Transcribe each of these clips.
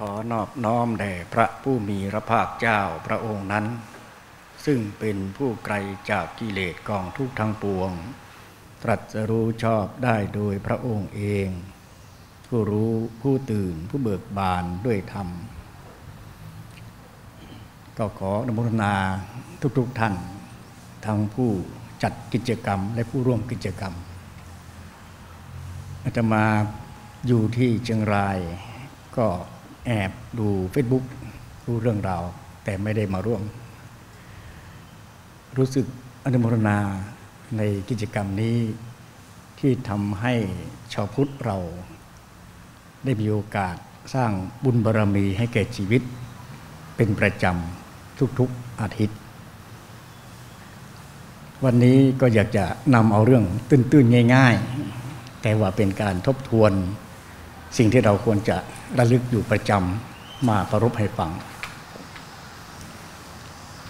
ขอนอบน้อมแด่พระผู้มีพระภาคเจ้าพระองค์นั้น ซึ่งเป็นผู้ไกลจากกิเลสกองทุกทั้งปวง ตรัสรู้ชอบได้โดยพระองค์เอง ผู้รู้ผู้ตื่นผู้เบิกบานด้วยธรรม ก็ขออนุโมทนาทุกๆทท่าน ทั้งผู้จัดกิจกรรมและผู้ร่วมกิจกรรมอาตมาอยู่ที่เชียงรายก็ แอบดูเฟซบุ๊กดูเรื่องราว แต่ไม่ได้มาร่วม รู้สึกอนุโมทนาในกิจกรรมนี้ที่ทำให้ชาวพุทธเรา ได้มีโอกาสสร้างบุญบารรมีให้แก่ชีวิต เป็นประจำทุกๆอาทิตย์ วันนี้ก็อยากจะนำเอาเรื่องตื้นๆ ง่าย ๆ แต่ว่าเป็นการทบทวน สิ่งที่เราควรจะระลึกอยู่ประจำมาประรบให้ฟัง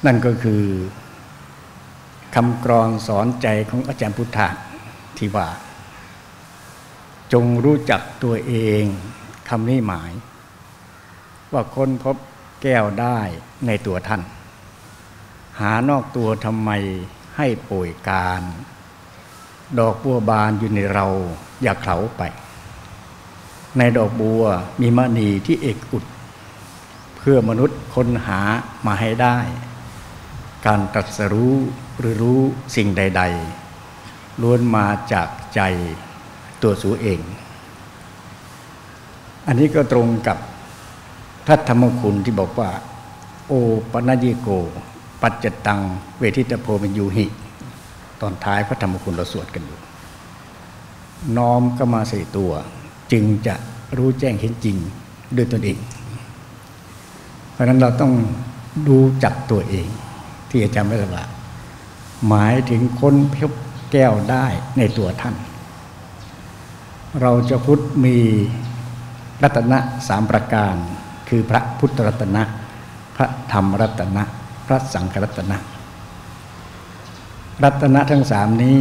นั่นก็คือคำกรอนสอนใจของอาจารย์พุทธะที่ว่า จงรู้จักตัวเองคำนี้หมาย ว่าคนพบแก้วได้ในตัวท่าน หานอกตัวทำไมให้ป่วยการ ดอกบัวบานอยู่ในเราอย่าเขาไป ในดอกบัวมีมณีที่เอกอุด เพื่อมนุษย์ค้นหามาให้ได้ การตรัสรู้หรือรู้สิ่งใด ๆ ล้วนมาจากใจตัวสูเอง อันนี้ก็ตรงกับพระธรรมคุณที่บอกว่า โอปนัญิโก ปัจจตัง เวทิตโพมิยูหิ ตอนท้ายพระธรรมคุณเราสวดกันอยู่ น้อมก็มาใส่ตัว จึงจะรู้แจ้งเห็นจริงด้วยตนเอง เพราะนั้นเราต้องดูจักตัวเอง ที่อาจารย์ไม่ระบาหมายถึงคนเพบแก้วได้ในตัวท่าน เราจะพุทธมีรัตนะสามประการ คือพระพุทธรัตนะ พระธรรมรัตนะ พระสังฆรัตนะ รัตนะทั้งสามนี้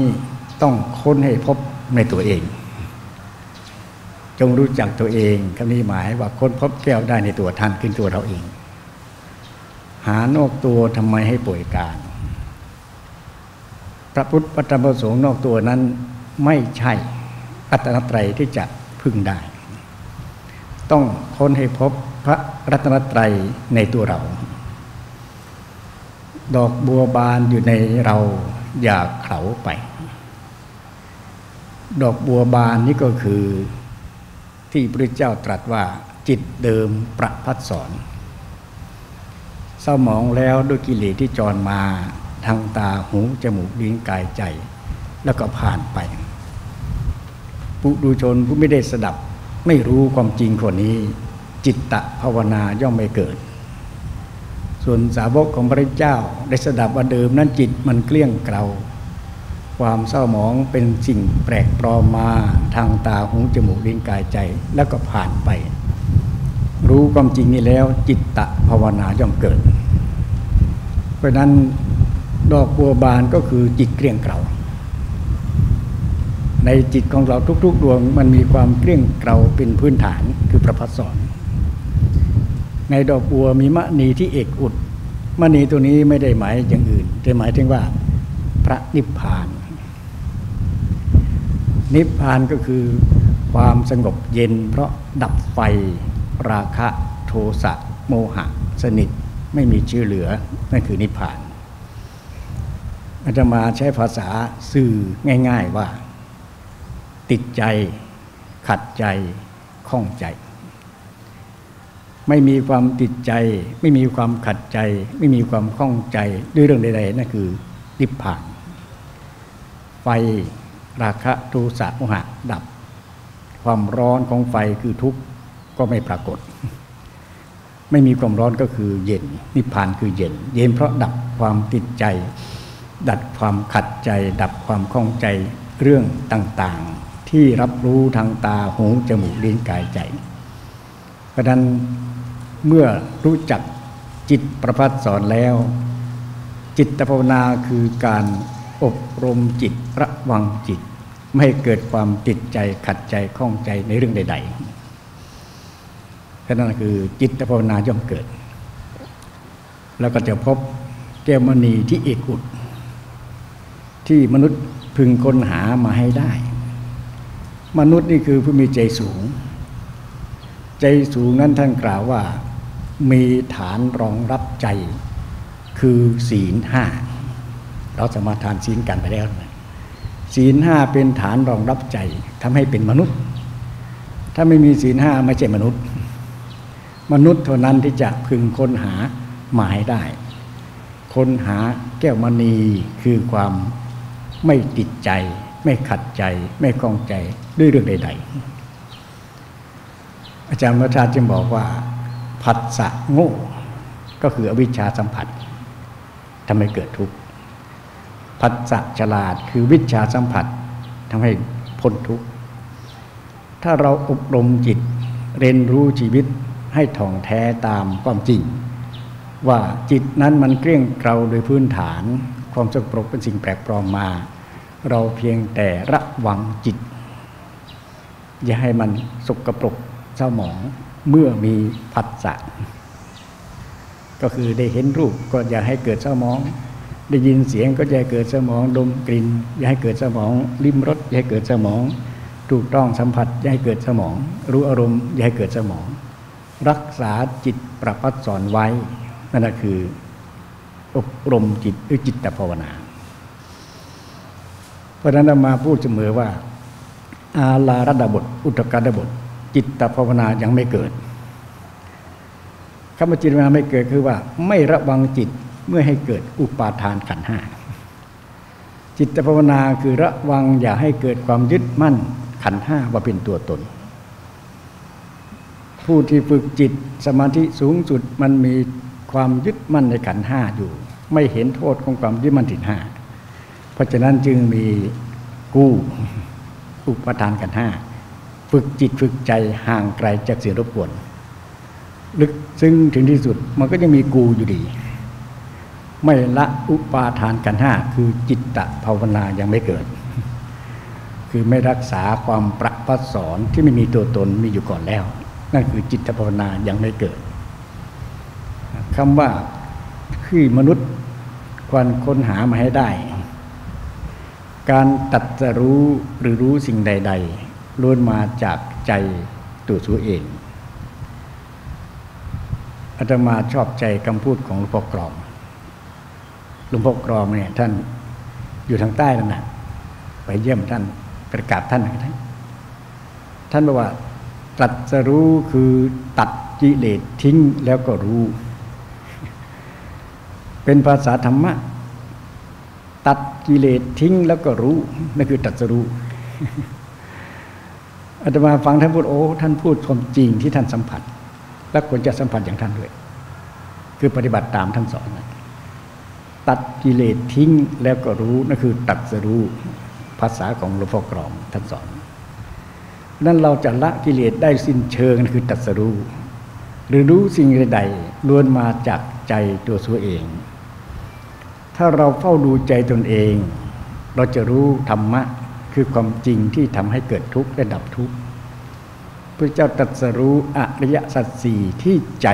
ต้องค้นให้พบในตัวเอง จงรู้จักตัวเองคำนี้หมายว่าค้นพบแก้วได้ในตัวท่านขึ้นตัวเราเอง หานอกตัวทำไมให้ป่วยการ พระพุทธพระธรรมพระสงฆ์นอกตัวนั้นไม่ใช่อัตนตรัยที่จะพึ่งได้ ต้องค้นให้พบพระรัตนตรัยในตัวเรา ดอกบัวบานอยู่ในเราอย่าเขาไป ดอกบัวบานนี่ก็คือ ที่พระเจ้าตรัสว่าจิตเดิมประพัดสอนเศร้าหมองแล้วด้วยกิเลสที่จรมาทางตาหูจมูกลิ้นกายใจ แล้วก็ผ่านไปปุดูชนผู้ไม่ได้สดับไม่รู้ความจริงคนนี้ จิตตะภาวนาย่อมไม่เกิด ส่วนสาวกของพระเจ้าได้สดับว่าเดิมนั้นจิตมันเกลี้ยงเกลา ความเศร้าหมองเป็นสิ่งแปลกปลอมมาทางตาหูจมูกลิ้นกายใจแล้วก็ผ่านไป รู้ความจริงนี้แล้วจิตตะภาวนาย่อมเกิด เพราะนั้นดอกบัวบานก็คือจิตเกลี้ยงเกลาในจิตของเราทุก ๆ ดวงมันมีความเกลี้ยงเกลาเป็นพื้นฐานคือประพัสสอนในดอกบัวมีมณีที่เอกอุดมณีตัวนี้ไม่ได้หมายอย่างอื่นแต่หมายถึงว่า พระนิพพาน นิพพานก็คือความสงบเย็น เพราะดับไฟราคะโทสะโมหะ สนิทไม่มีชื่อเหลือ นั่นคือนิพพานอาจจะมาใช้ภาษาสื่อง่าย ๆว่า ติดใจ ขัดใจข้องใจ ไม่มีความติดใจ ไม่มีความขัดใจ ไม่มีความข้องใจด้วยเรื่องใดๆนั่นคือนิพพาน ไฟ ราคะโทสะโมหะดับ ความร้อนของไฟคือทุกข์ก็ไม่ปรากฏ ไม่มีความร้อนก็คือเย็น นิพพานคือเย็น เย็นเพราะดับความติดใจ ดับความขัดใจ ดับความข้องใจเรื่องต่างๆ ที่รับรู้ทางตาหูจมูกลิ้นกายใจ เพราะนั้นเมื่อรู้จักจิตประพัดสอนแล้ว จิตภาวนาคือการ อบรมจิตระวังจิต ไม่เกิดความติดใจขัดใจข้องใจในเรื่องใดๆแค่นั้นคือจิตภาวนาย่อมเกิด แล้วก็จะพบแก้วมณีที่เอกอุดที่มนุษย์พึงค้นหามาให้ได้ มนุษย์นี่คือผู้มีใจสูง ใจสูงนั้นท่านกล่าวว่า มีฐานรองรับใจ คือศีลห้า เราสมาทานศีลกันไปแล้วนะศีลห้าเป็นฐานรองรับใจทำให้เป็นมนุษย์ ถ้าไม่มีศีลห้าไม่ใช่มนุษย์ มนุษย์เท่านั้นที่จะพึงค้นหาหมายได้ ค้นหาแก้วมณีคือความไม่ติดใจ ไม่ขัดใจ ไม่คลองใจด้วยเรื่องใด ๆ อาจารย์มรชาจึงบอกว่า ผัสสะโง่ ก็คืออวิชชาสัมผัสทำให้เกิดทุกข์ ผัสสะฉลาด คือวิชาสัมผัสทำให้พ้นทุกข์ ถ้าเราอบรมจิตเรียนรู้ชีวิตให้ท่องแท้ตามความจริง ว่าจิตนั้นมันเกลี้ยงเกลาโดยพื้นฐานความสกปรกเป็นสิ่งแปลกปลอมมา เราเพียงแต่ระวังจิต อย่าให้มันสกปรกเศร้าหมองเมื่อมีผัสสะก็คือได้เห็นรูปก็อย่าให้เกิดเศร้าหมอง ได้ยินเสียงก็อย่าให้เกิดเศร้าหมองดมกลิ่นอย่าให้เกิดเศร้าหมองลิ้มรสอย่าให้เกิดเศร้าหมอง ถูกต้องสัมผัสอย่าให้เกิดเศร้าหมอง รู้อารมณ์อย่าให้เกิดเศร้าหมอง รักษาจิตประพัดสอนไว้นั่นคือ อบรมจิตหรือจิตตภาวนา เพราะฉะนั้นมาพูดเสมอว่า อาลาระดาบท อุตกาดบท จิตภาวนายังไม่เกิดคำว่าจิตภาวนาไม่เกิดคือว่า ไม่ระวังจิต เมื่อให้เกิดอุปาทานขันห้าจิตภาวนาคือระวังอย่าให้เกิดความยึดมั่นขันห้าว่าเป็นตัวตน ผู้ที่ฝึกจิตสมาธิสูงสุดมันมีความยึดมั่นในขันห้าอยู่ ไม่เห็นโทษของความยึดมั่นถินห้าเพราะฉะนั้นจึงมีกู้อุปทานขันห้าฝึกจิตฝึกใจห่างไกลจากเสียรบกวนลึกซึ่งถึงที่สุดมันก็ยังมีกูอยู่ดี ไม่ละอุปาทานกันห้าคือจิตตภาวนายังไม่เกิด คือไม่รักษาความประพัสอนที่ไม่มีตัวตนมีอยู่ก่อนแล้ว นั่นคือจิตภาวนายังไม่เกิดคำว่าคือมนุษย์ควรค้นหามาให้ได้ การตัดจะรู้หรือรู้สิ่งใดๆล้วนมาจากใจตัวสูเองอาตมาชอบใจคำพูดของหลวงพ่อกรอมห ลวงพ่อกรอมเนี่ย ท่านอยู่ทางใต้นั่นนะไปเยี่ยมท่านประกาศท่านนะท่านท่านบอกว่า ตรัสรู้คือตัดกิเลสทิ้งแล้วก็รู้ เป็นภาษาธรรมะ ตัดกิเลสทิ้งแล้วก็รู้นั่นคือตรัสรู้อาตมาฟังท่านพูดโอ้ท่านพูดความจริงที่ท่านสัมผัส และควรจะสัมผัสอย่างท่านด้วย คือปฏิบัติตามท่านสอนนะ ตัดกิเลสทิ้งแล้วก็รู้นั่นคือตัดสรู้ภาษาของหลวงพ่อกรอมท่านสอนนั้นเราจะละกิเลสได้สิ้นเชิงนั่นคือตัดสรู้หรือรู้สิ่งใดๆล้วนมาจากใจตัวสัวเอง ถ้าเราเฝ้าดูใจตนเอง เราจะรู้ธรรมะคือความจริงที่ทำให้เกิดทุกข์และดับทุกข์พระเจ้าตรัสรู้อริยสัจสี่ที่ใจ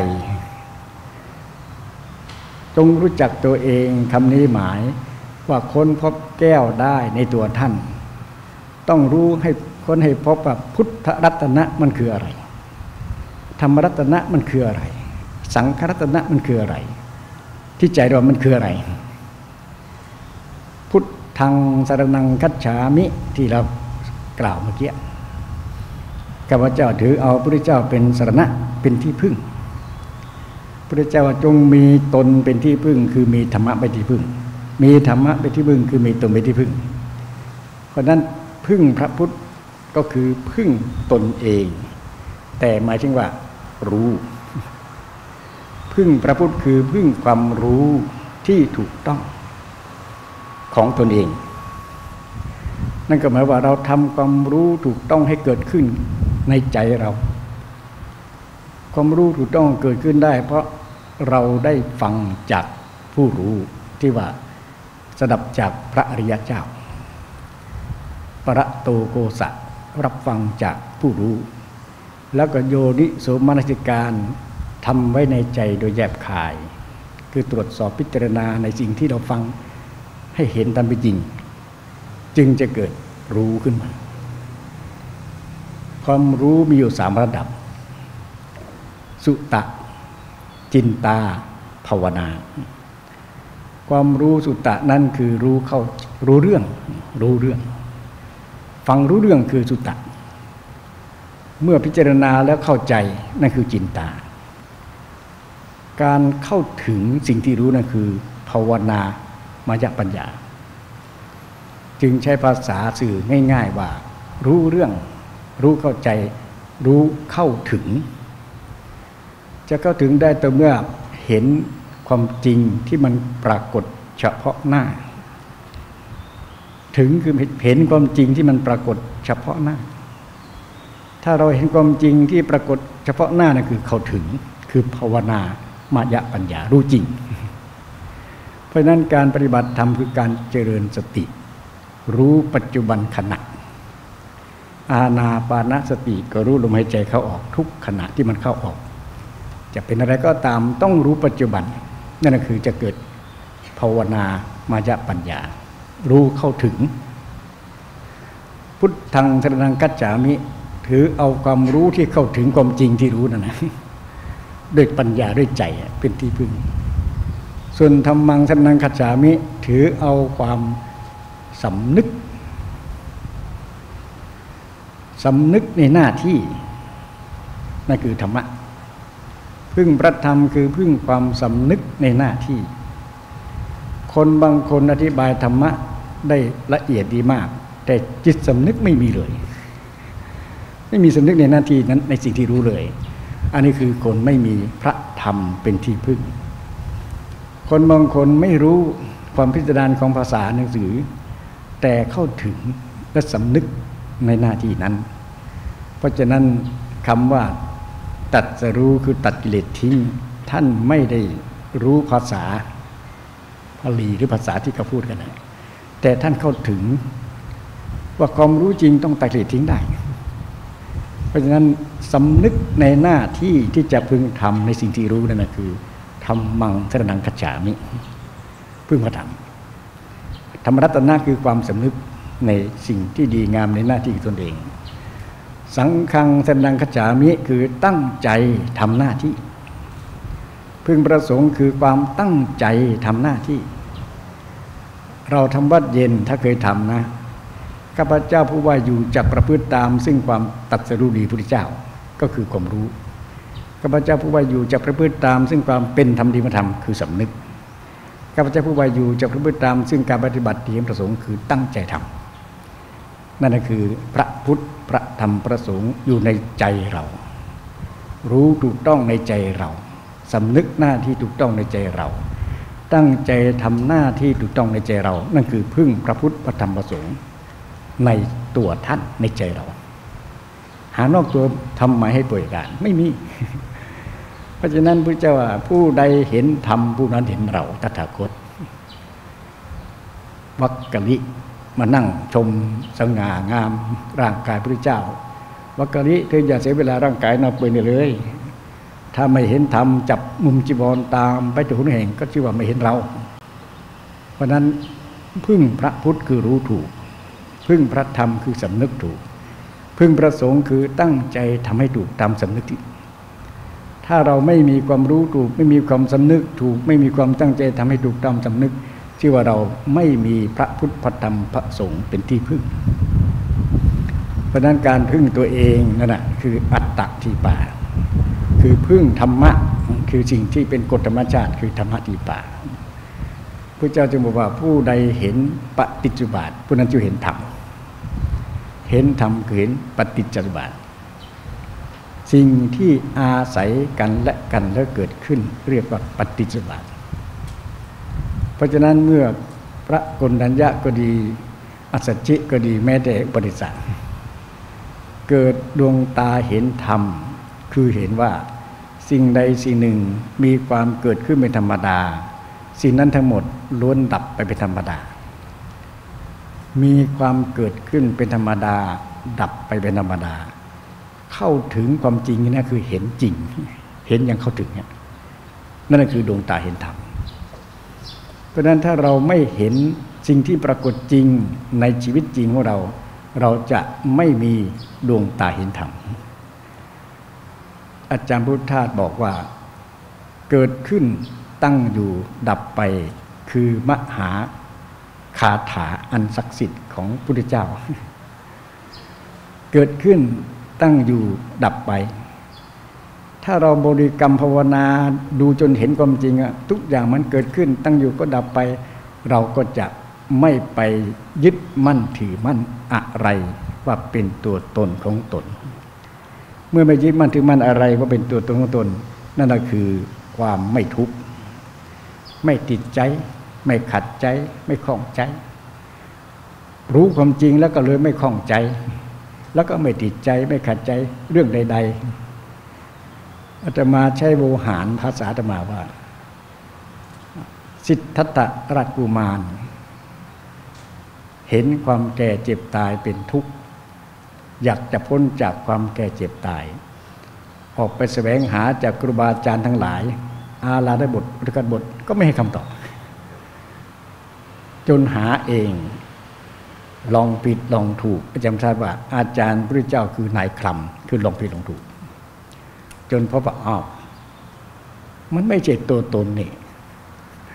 จงรู้จักตัวเองคำนี้หมาย ว่าค้นพบแก้วได้ในตัวท่าน ต้องรู้ให้ค้นให้พบว่าพุทธรัตนะมันคืออะไร ธรรมรัตนะมันคืออะไร สังขรัตนะมันคืออะไร ที่ใจเรามันคืออะไร พุทธังสารนังคัจฉามิที่เรากล่าวเมื่อกี้ข้าพเจ้าถือเอาพระพุทธเจ้าเป็นสารณะเป็นที่พึ่ง พระเจ้าจงมีตนเป็นที่พึ่ง คือมีธรรมะเป็นที่พึ่ง มีธรรมะเป็นที่พึ่ง คือมีตนเป็นที่พึ่ง เพราะนั้นพึ่งพระพุทธก็คือพึ่งตนเอง แต่หมายถึงว่า รู้ พึ่งพระพุทธคือพึ่งความรู้ที่ถูกต้องของตนเอง นั่นก็หมายว่าเราทำความรู้ถูกต้องให้เกิดขึ้นในใจเราความรู้ถูกต้องเกิดขึ้นได้ เพราะ เราได้ฟังจากผู้รู้ที่ว่าสดับจากพระอริยเจ้า ประโตโกสะรับฟังจากผู้รู้ แล้วก็โยนิโสมนสิการทำไว้ในใจโดยแยบคาย คือตรวจสอบพิจารณาในสิ่งที่เราฟังให้เห็นตามเป็นจริง จึงจะเกิดรู้ขึ้นมา ความรู้มีอยู่สามระดับ สุตะ จินตาภาวนา ความรู้สุตะนั่นคือรู้เข้ารู้เรื่อง รู้เรื่อง ฟังรู้เรื่องคือสุตะ เมื่อพิจารณาแล้วเข้าใจนั่นคือจินตา การเข้าถึงสิ่งที่รู้นั่นคือ ภาวนามายปัญญา จึงใช้ภาษาสื่อง่าย ๆว่า รู้เรื่อง รู้เข้าใจ รู้เข้าถึง จะเข้าถึงได้ต่อเมื่อเห็นความจริงที่มันปรากฏเฉพาะหน้า ถึงคือเห็นความจริงที่มันปรากฏเฉพาะหน้า ถ้าเราเห็นความจริงที่ปรากฏเฉพาะหน้านั่นคือเข้าถึงคือภาวนามายะปัญญารู้จริง เพราะนั้นการปฏิบัติธรรมคือการเจริญสติ รู้ปัจจุบันขณะอาณาปานสติก็รู้ลมหายใจเข้าออกทุกขณะที่มันเข้าออก จะเป็นอะไรก็ตามต้องรู้ปัจจุบัน นั่นคือจะเกิดภาวนา มายะปัญญา รู้เข้าถึง พุทธังสรนังกัจจามิ ถือเอาความรู้ที่เข้าถึงความจริงที่รู้นั่นนะด้วยปัญญาด้วยใจเป็นที่พึ่ง ส่วนธรรมังสรนังกัจจามิ ถือเอาความสำนึกสำนึกในหน้าที่นั่นคือธรรมะ พึ่งพระธรรมคือพึ่งความสำนึกในหน้าที่ คนบางคนอธิบายธรรมะได้ละเอียดดีมาก แต่จิตสำนึกไม่มีเลย ไม่มีสำนึกในหน้าที่นั้นในสิ่งที่รู้เลย อันนี้คือคนไม่มีพระธรรมเป็นที่พึ่ง คนบางคนไม่รู้ความพิจารณาของภาษาหนังสือ แต่เข้าถึงและสำนึกในหน้าที่นั้น เพราะฉะนั้นคำว่า ตัดสรู้คือตัดกิเลสทิ้ง ท่านไม่ได้รู้ภาษาพาลีหรือภาษาที่เขาพูดกันนะแต่ท่านเข้าถึงว่าความรู้จริงต้องตัดกิเลสทิ้งได้ เพราะฉะนั้นสำนึกในหน้าที่ที่จะพึงทำในสิ่งที่รู้นั่นนะคือทำมังสรนังคัจฉามิพึ่งมาทำธรรมรัตนะคือความสำนึกในสิ่งที่ดีงามในหน้าที่ตนเอง สังฆังสนังขจามิคือตั้งใจทำหน้าที่ พึงประสงค์คือความตั้งใจทำหน้าที่ เราทำวัดเย็นถ้าเคยทำนะข้าพเจ้าผู้ว่าอยู่จะประพฤติตาม ซึ่งความตัดสรู้ดีพุทธเจ้าก็คือความรู้ข้าพเจ้าผู้ว่าอยู่จะประพฤติตาม ซึ่งความเป็นธรรมดีธรรมคือสำนึกข้าพเจ้าผู้ว่าอยู่จะประพฤติตาม ซึ่งการปฏิบัติที่ประสงค์คือตั้งใจทำ นั่นก็คือพระพุทธพระธรรมพระสงฆ์อยู่ในใจเรา รู้ถูกต้องในใจเราสำนึกหน้าที่ถูกต้องในใจเรา ตั้งใจทำหน้าที่ถูกต้องในใจเรา นั่นคือพึ่งพระพุทธพระธรรมพระสงฆ์ในตัวท่านในใจเรา หานอกตัวทำมาให้ป่วยการไม่มี เพราะฉะนั้นพระเจ้าว่าผู้ใดเห็นธรรมผู้นั้นเห็นเราตถาคตวักกะลิ มานั่งชมสง่างามร่างกายพระเจ้าวักกะลิเธออย่าเสียเวลาร่างกายนับเปนเลย ถ้าไม่เห็นธรรมจับมุมจีวรตามไปจุดแห่งก็ชื่อว่าไม่เห็นเรา เพราะนั้นพึ่งพระพุทธคือรู้ถูก พึ่งพระธรรมคือสำนึกถูก พึ่งพระสงฆ์คือตั้งใจทำให้ถูกตามสำนึกที่ถ้าเราไม่มีความรู้ถูก ไม่มีความสำนึกถูก ไม่มีความตั้งใจทำให้ถูกตามสำนึก ชื่ว่าเราไม่มีพระพุทธพระธรรมพระสงฆ์เป็นที่พึ่ง เพราะนั้นการพึ่งตัวเองนั่นแหะคืออัตตทีป่า คือพึ่งธรรมะคือสิ่งที่เป็นกฎธรรมชาติคือธรรมะทีป่าพระเจ้าจึงบอกว่าผู้ใดเห็นปฏิจจุบาทผู้นั้นจะเห็นธรรมเห็นธรรมคือเห็นปฏิจจุบาทสิ่งที่อาศัยกันและกันแล้วเกิดขึ้น เรียกว่าปฏิจจุบาท เพราะฉะนั้นเมื่อพระกนัญญะก็ดี อัศจิก็ดีแม้แต่ปริสัทเกิดดวงตาเห็นธรรม คือเห็นว่าสิ่งใดสิ่งหนึ่งมีความเกิดขึ้นเป็นธรรมดา สิ่งนั้นทั้งหมดล้วนดับไปเป็นธรรมดา มีความเกิดขึ้นเป็นธรรมดา ดับไปเป็นธรรมดา เข้าถึงความจริงนี่คือเห็นจริง เห็นอย่างเข้าถึงเนี่ยนั่นคือดวงตาเห็นธรรม เพราะฉะนั้นถ้าเราไม่เห็นสิ่งที่ปรากฏจริงในชีวิตจริงของเรา เราจะไม่มีดวงตาเห็นธรรมอาจารย์พุทธทาสบอกว่า เกิดขึ้นตั้งอยู่ดับไปคือมหาคาถาอันศักดิ์สิทธิ์ของพุทธเจ้า เกิดขึ้นตั้งอยู่ดับไป ถ้าเราบริกรรมภาวนาดูจนเห็นความจริงอะทุกอย่างมันเกิดขึ้น ตั้งอยู่ก็ดับไป เราก็จะไม่ไปยึดมั่นถือมั่นอะไร ว่าเป็นตัวตนของตน เมื่อไม่ยึดมั่นถือมั่นอะไรว่าเป็นตัวตนของตน นั่นก็คือความไม่ทุกข์ไม่ติดใจ ไม่ขัดใจ ไม่คล้องใจ รู้ความจริงแล้วก็เลยไม่คล้องใจ แล้วก็ไม่ติดใจ ไม่ขัดใจเรื่องใด ๆ อาตมาใช้โวหารภาษาอาตมาว่า สิทธัตตราชกุมาร เห็นความแก่เจ็บตายเป็นทุกข์ อยากจะพ้นจากความแก่เจ็บตาย ออกไปแสวงหาจากครูบาอาจารย์ทั้งหลาย อาลาได้บทรกัดบทก็ไม่ให้คำตอบ จนหาเอง ลองผิดลองถูกอาจารย์ทราบว่าอาจารย์พระเจ้าคือนายคลำคือลองผิดลองถูก จนพบว่าอ้าวมันไม่ใช่ตัวตนนี่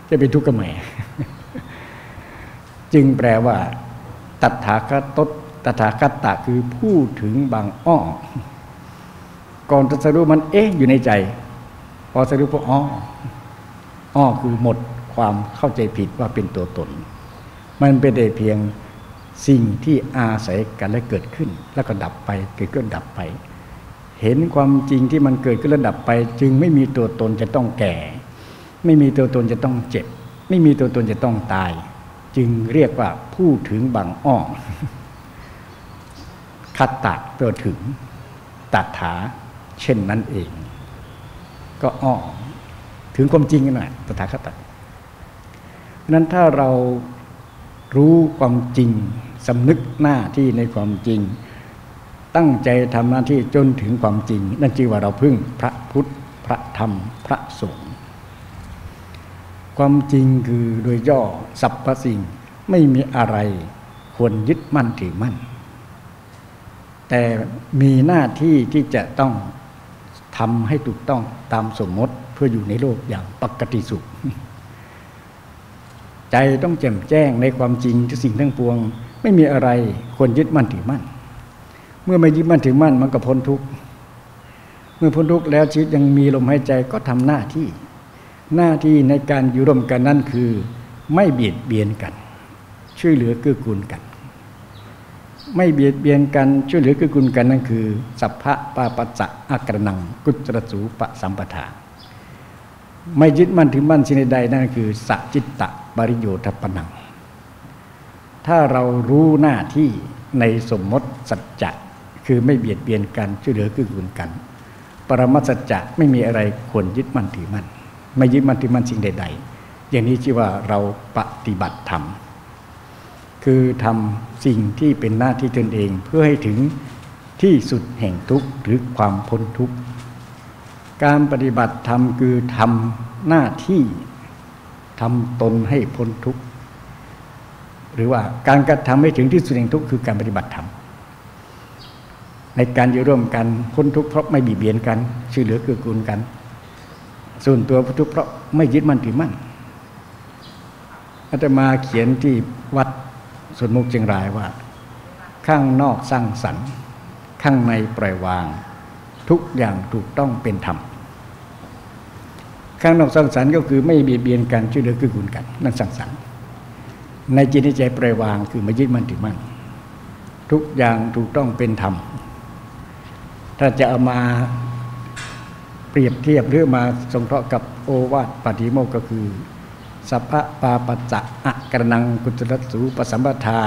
จะเป็นทุกข์กับแหมจึงแปลว่าตถาคตตถาคตะคือผู้ถึงบางอ้อก่อนจะสรู้มันเอ๊ะอยู่ในใจ พอสรู้พออ้ออ้อคือหมดความเข้าใจผิดว่าเป็นตัวตน มันเป็นได้เพียงสิ่งที่อาศัยกันและเกิดขึ้น แล้วก็ดับไปเกิดขึ้นดับไป เห็นความจริงที่มันเกิดขึ้นแล้วดับไป จึงไม่มีตัวตนจะต้องแก่ ไม่มีตัวตนจะต้องเจ็บ ไม่มีตัวตนจะต้องตาย จึงเรียกว่าผู้ถึงบางอ้อคัตตะแปลถึงตัถาเช่นนั้นเอง ก็อ้อถึงความจริงกันหน่อยตถาคตนั้นถ้าเรารู้ความจริงสำนึกหน้าที่ในความจริง ตั้งใจทำหน้าที่จนถึงความจริง นั่นจึงว่าเราพึ่งพระพุทธพระธรรมพระสงฆ์ความจริงคือโดยย่อสรรพสิ่งไม่มีอะไรควรยึดมั่นถือมั่น แต่มีหน้าที่ที่จะต้องทำให้ถูกต้องตามสมมติเพื่ออยู่ในโลกอย่างปกติสุข ใจต้องแจ่มแจ้งในความจริงที่สิ่งทั้งปวง ไม่มีอะไรควรยึดมั่นถือมั่น เมื่อไม่ยึดมั่นถือมั่นมันก็พ้นทุกข์เมื่อพ้นทุกข์แล้วชีวิตยังมีลมหายใจก็ทำหน้าที่ หน้าที่ในการอยู่ร่วมกันนั่นคือ ไม่เบียดเบียนกัน ช่วยเหลือเกื้อกูลกัน ไม่เบียดเบียนกันช่วยเหลือเกื้อกูลกันนั่นคือ สัพพะปาปัสสะอักรนัง กุตรสูปะสัมปทาไม่ยึดมั่นถือมั่นสิ่งใดนั่นคือสัจจิตตะปริโยทปนัง ถ้าเรารู้หน้าที่ในสมมติสัจจะ คือไม่เบียดเบียนกันช่วยเหลือกื้อกูลกัน ปรมัตสัจจะไม่มีอะไรควรยึดมั่นถือมั่นไม่ยึดมั่นถือมั่นสิ่งใด ๆ อย่างนี้ชื่อว่าเราปฏิบัติธรรมคือทำสิ่งที่เป็นหน้าที่ตนเองเพื่อให้ถึงที่สุดแห่งทุกข์หรือความพ้นทุกข์การปฏิบัติธรรมคือทำหน้าที่ทำตนให้พ้นทุกข์หรือว่าการกระทำให้ถึงที่สุดแห่งทุกข์คือการปฏิบัติธรรม ในการอยู่ร่วมกันพ้นทุกข์เพราะไม่บีบเบียนกันช่วยเหลือเกื้อกูลกัน ส่วนตัวทุกข์เพราะไม่ยึดมั่นถือมั่นอาตมาเขียนที่วัดสวนมุกเชียงรายว่า ข้างนอกสร้างสรรค์ข้างในปล่อยวาง ทุกอย่างถูกต้องเป็นธรรมข้างนอกสร้างสรรค์ก็คือไม่เบียดเบียนกันช่วยเหลือเกื้อกูลกันนั่นสร้างสรรค์ในจิตในใจปล่อยวางคือไม่ยึดมั่นถือมั่นทุกอย่างถูกต้องเป็นธรรม ถ้าจะเอามาเปรียบเทียบหรือมาสงเคราะห์กับโอวาทปฏิโมกข์ก็คือสัพพะปาปัจจะอะกระนังกุตรสูปสัมปทา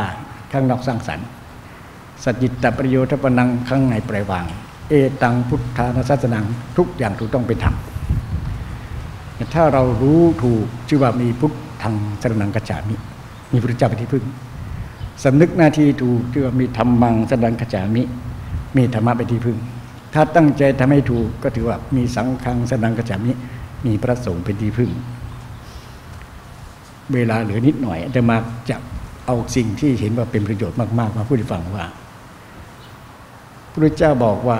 ข้างนอกสร้างสรรค์สจิตตประโยชน์ปนังข้างในปล่อยวาง เอตังพุทธานาสสนังทุกอย่างถูกต้องเป็นธรรมถ้าเรารู้ถูกชื่อว่ามีพุทธังสรนังกัจจามิ มีพระเจ้าเป็นที่พึ่งสำนึกหน้าที่ถูกชื่อว่ามีธรรมังสรนังกัจจามิ มีธรรมะเป็นที่พึ่ง ถ้าตั้งใจทำให้ถูกก็ถือว่ามีสังฆังสนังกระจามิมีพระสงฆ์เป็นที่พึ่ง เวลาเหลือนิดหน่อยจะมาจะเอาสิ่งที่เห็นว่าเป็นประโยชน์มาก ๆ มาพูดให้ฟังว่าพระเจ้าบอกว่า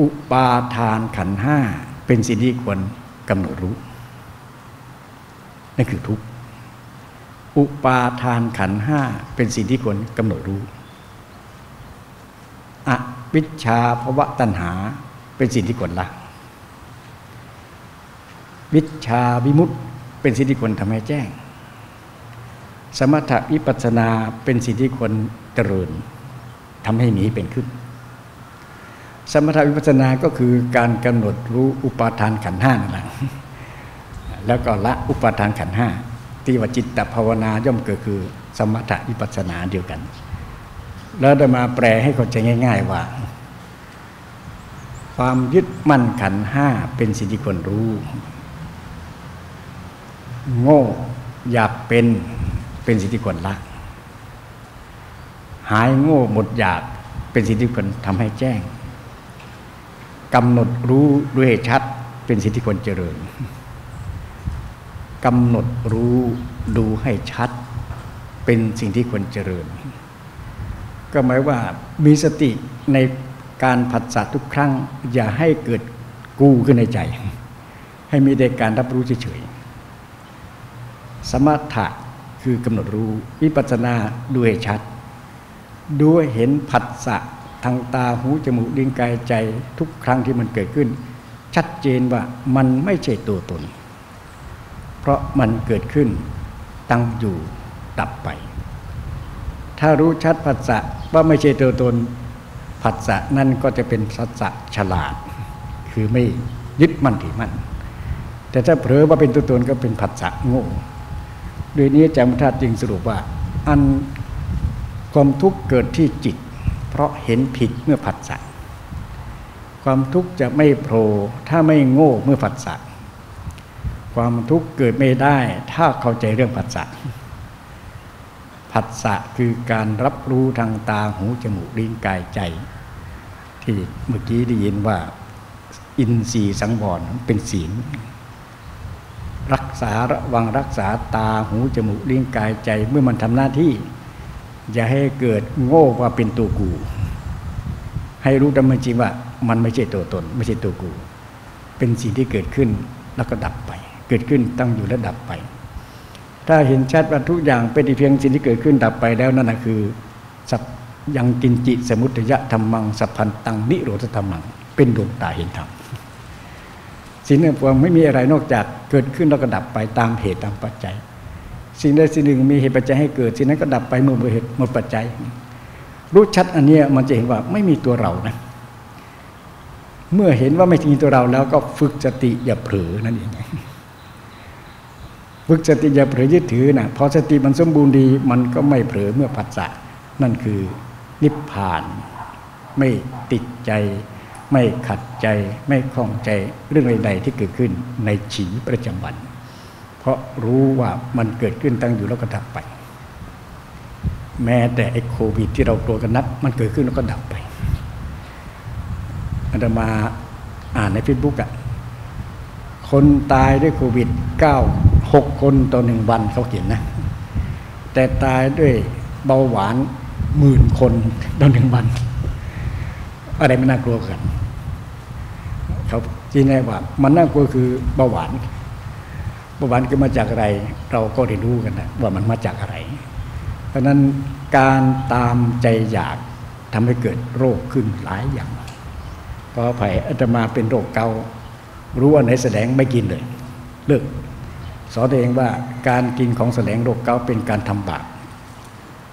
อุปาทานขันห้าเป็นสิ่งที่ควรกำหนดรู้นั่นคือทุกข์อุปาทานขันห้าเป็นสิ่งที่ควรกำหนดรู้อ วิชาภวะตัณหาเป็นสิ่งที่ควรละวิชาวิมุตเป็นสิ่งที่ควรทำให้แจ้ง สมถะวิปัสนาเป็นสิ่งที่ควรเจริญทำให้หนีเป็นขึ้น สมถะวิปัสนาก็คือการกำหนดรู้อุปาทานขันห้านั่นแหละแล้วก็ละอุปาทานขันห้าที่ว่าจิตตภาวนาย่อมเกิดคือ สมถะวิปัสนาเดียวกัน แล้วจะมาแปลให้เข้าใจง่าย ๆ ว่า ความยึดมั่นขันห้าเป็นสิ่งที่ควรรู้ โง่อยากเป็นเป็นสิ่งที่ควรละ หายโง่หมดอยากเป็นสิ่งที่ควรทำให้แจ้งกำหนดรู้ด้วยชัดเป็นสิ่งที่ควรเจริญกำหนดรู้ดูให้ชัด เป็นสิ่งที่ควรเจริญ ก็หมายว่ามีสติในการผัสสะทุกครั้ง อย่าให้เกิดกูขึ้นในใจ ให้มีแต่การรับรู้เฉยๆสมถะคือกำหนดรู้วิปัสสนาด้วยชัด ด้วยเห็นผัสสะทางตาหูจมูกลิ้นกายใจทุกครั้งที่มันเกิดขึ้น ชัดเจนว่ามันไม่ใช่ตัวตน เพราะมันเกิดขึ้นตั้งอยู่ดับไป ถ้ารู้ชัดผัสสะ ว่าไม่ใช่ตัวตนผัสสะนั่นก็จะเป็นสัจจะฉลาด คือไม่ยึดมั่นถือมั่นแต่ถ้าเผลอว่าเป็นตัวตนก็เป็นผัสสะโง่โดยนี้อาจารย์มุทัศจึงสรุปว่า อันความทุกข์เกิดที่จิต เพราะเห็นผิดเมื่อผัสสะความทุกข์จะไม่โผล่ถ้าไม่โง่เมื่อผัสสะความทุกข์เกิดไม่ได้ถ้าเข้าใจเรื่องผัสสะ ผัสสะคือการรับรู้ทางตาหูจมูกลิ้นกายใจ ที่เมื่อกี้ได้ยินว่า อินทรีย์สังวรเป็นศีลรักษาระวังรักษาตาหูจมูกลิ้นกายใจ เมื่อมันทำหน้าที่ อย่าให้เกิดโง่ว่าเป็นตัวกู ให้รู้ดำจริงว่า มันไม่ใช่ตัวตน ไม่ใช่ตัวกู เป็นสิ่งที่เกิดขึ้นแล้วก็ดับไป เกิดขึ้นตั้งอยู่และดับไป ถ้าเห็นชัดว่าทุกอย่างเป็นเพียงสิ่งที่เกิดขึ้นดับไปแล้วนั่นคือสัพยังกินจิสมุทยะธรรมังสัพพันตังนิโรธธรรมัง เป็นดวงตาเห็นธรรมสิ่งนั้นพวงไม่มีอะไรนอกจากเกิดขึ้นแล้วก็ดับไปตามเหตุตามปัจจัย สิ่งใดสิ่งหนึ่งมีเหตุปัจจัยให้เกิด สิ่งนั้นก็ดับไปเมื่อหมดเหตุหมดปัจจัย รู้ชัดอันนี้มันจะเห็นว่าไม่มีตัวเรานะเมื่อเห็นว่าไม่มีตัวเราแล้วก็ฝึกสติอย่าเผลอนั่นเอง ฝึกสติอย่าเผลอยึดถือนะพอสติมันสมบูรณ์ดี มันก็ไม่เผลอเมื่อผัสสะนั่นคือนิพพาน ไม่ติดใจ ไม่ขัดใจ ไม่คล้องใจเรื่องใดๆที่เกิดขึ้นในชีประจำวัน เพราะรู้ว่ามันเกิดขึ้นตั้งอยู่แล้วก็ดับไป แม้แต่ไอ้โควิดที่เรากลัวกันนัก มันเกิดขึ้นแล้วก็ดับไปอาตมาอ่านในเฟซบุ๊กอะคนตายด้วยโควิดเก้า หกคนต่อหนึ่งวันเขาเขียนนะ แต่ตายด้วยเบาหวานหมื่นคนต่อหนึ่งวัน อะไรไม่น่ากลัวกันเขาที่แน่ว่ามันน่ากลัวคือเบาหวานเบาหวานเกิดมาจากอะไร เราก็ได้รู้กันนะว่ามันมาจากอะไร เพราะนั้นการตามใจอยากทำให้เกิดโรคขึ้นหลายอย่างเพราะภัยอาตมาเป็นโรคเการู้ว่าไหนแสดงไม่กินเลย เลิก สอนตัวเองว่าการกินของแสลงโรคเกาเป็นการทำบาป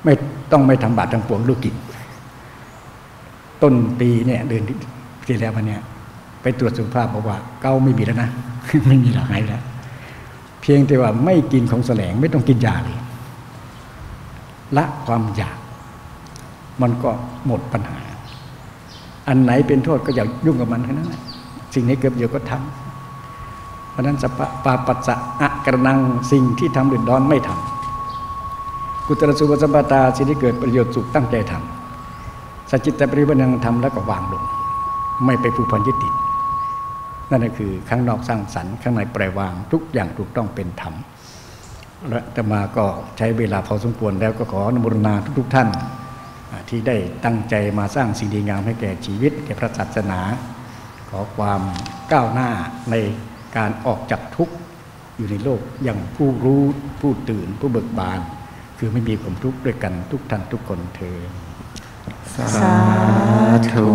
ไม่ต้องไม่ทำบาปทั้งปวงลูกกินต้นปีเนี่ยเดือนที่แล้ววันเนี้ยไปตรวจสุขภาพบอกว่าเกาไม่มีแล้วนะไม่มีหลักหายแล้ว เพียงแต่ว่าไม่กินของแสลงไม่ต้องกินยาเลยละความอยากมันก็หมดปัญหา อันไหนเป็นโทษก็อย่ายุ่งกับมันแค่นั้นสิ่งนี้เกิดเดี๋ยวก็ทำ เพราะนั้นสปปาปัสสะอะกระนังสิ่งที่ทำเดือดร้อนไม่ทำกุตรสุปสัมปตาสิ่งที่เกิดประโยชน์สุขตั้งใจทำสัจจิตปริบันังทำแล้วก็วางลง ไม่ไปผูกพันยึดติดนั่นก็คือข้างนอกสร้างสรรค์ข้างในปล่อยวางทุกอย่างถูกต้องเป็นธรรมและอาตมาก็ใช้เวลาพอสมควรแล้วก็ขออนุโมทนาทุกๆท่าน ที่ได้ตั้งใจมาสร้างสิ่งดีงามให้แก่ชีวิตแก่พระศาสนา ขอความก้าวหน้าใน การออกจากทุกข์อยู่ในโลกอย่างผู้รู้ผู้ตื่นผู้เบิกบาน คือไม่มีความทุกข์ด้วยกันทุกท่านทุกคนเธอ สาธุ